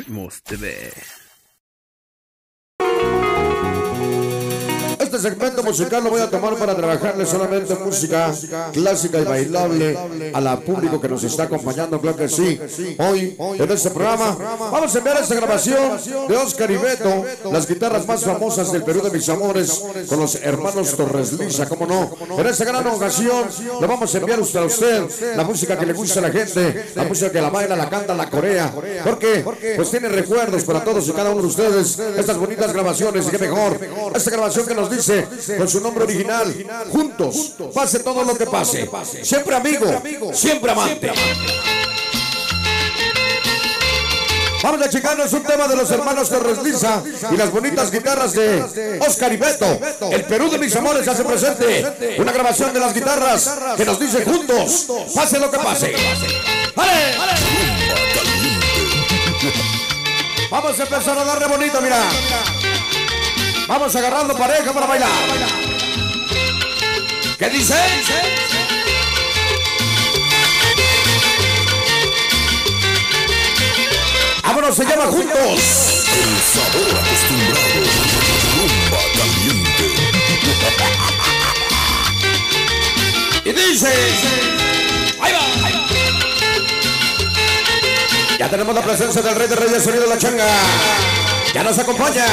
Primos TV. Este segmento musical lo voy a tomar para trabajarle solamente música clásica y bailable a la público que nos está acompañando, creo que sí. Hoy, en este programa, vamos a enviar esta grabación de Oscar y Beto, las guitarras más famosas del Perú de mis amores, con los hermanos Torres Lisa, cómo no. En esta gran ocasión, le vamos a enviar usted a usted la música que le gusta a la gente, la música que la baila, la canta, la corea. porque Pues tiene recuerdos para todos y cada uno de ustedes, estas bonitas grabaciones, y qué mejor. Esta grabación que nos dice con su nombre original, juntos, pase todo lo que pase, siempre amigo, siempre amante. Vamos a checarnos un tema de los hermanos Torres Lisa y las bonitas guitarras de Oscar y Beto. El Perú de mis amores hace presente una grabación de las guitarras que nos dice juntos, pase lo que pase. Vamos a empezar a darle bonito, mira. Vamos agarrando pareja para bailar. ¿Qué dice? Vámonos, se llama juntos. El sabor acostumbrado. Rumba caliente. Y dice. Ahí va, ahí va. Ya tenemos la presencia del rey de reyes, sonido de la changa. Ya nos acompaña.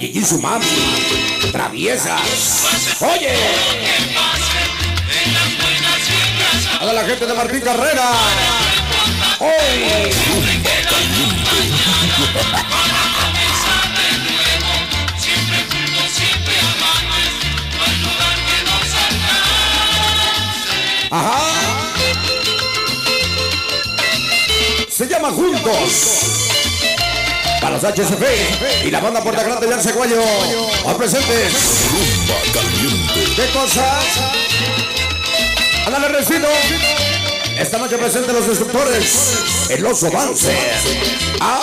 Gigi su mami. Traviesas. Oye. A la gente de Martín Carrera. Hoy. Ajá. Se llama Juntos. Para los HSF y la banda Puerta Grande de Arceguayo. A presentes. Rumba caliente. ¿Qué cosas? Ándale, Recino. Esta noche presente los destructores. El oso Banzer. Ah.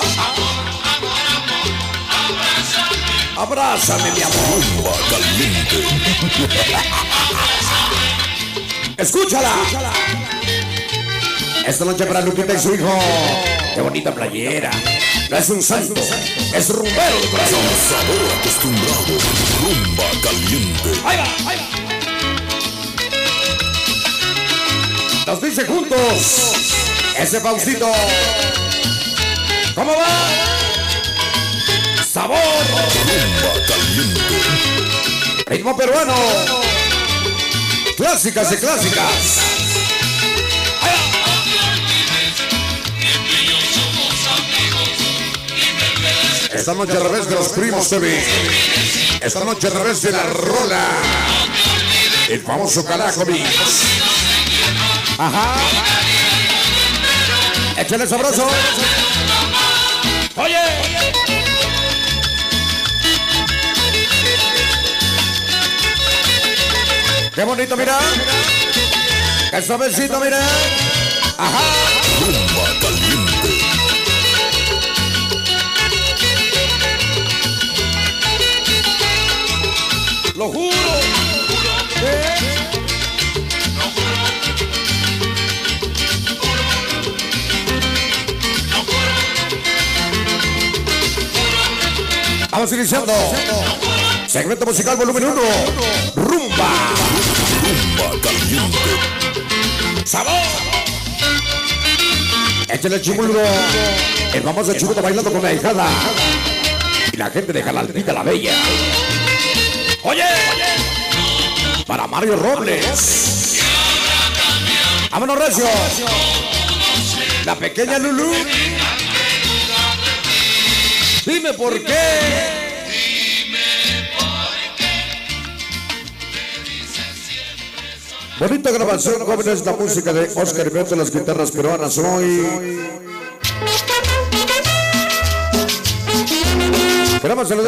Abrázame, mi amor. Rumba caliente. Escúchala. Esta noche para Lupita y su hijo. Qué bonita playera. No es un santo, es rumbero de corazón. Sabor acostumbrado. Rumba caliente. Ahí va, ahí va. Nos dice juntos. Ese Faustito. ¿Cómo va? Sabor. Rumba caliente. Ritmo peruano. Clásicas y clásicas. Esta noche a través de los primos TV. Esta noche a través de la rola. El famoso Carajo. Ajá. Échale sabroso. Oye. Qué bonito, mira. Qué suavecito, mira. Ajá. Lo juro. ¿Eh? Vamos iniciando. Segmento musical volumen 1. Rumba. Rumba caliente. ¡Sabor! Échale el chimulgo. El famoso chimulo bailando con la hijada. Y la gente de Jalalpita la Bella. ¡Oye! Para Mario Robles. ¡Vámonos, Recio! La pequeña Lulu. Dime por qué. Bonita grabación, jóvenes, la música de Oscar Beto, las guitarras peruanas hoy. Queremos saludar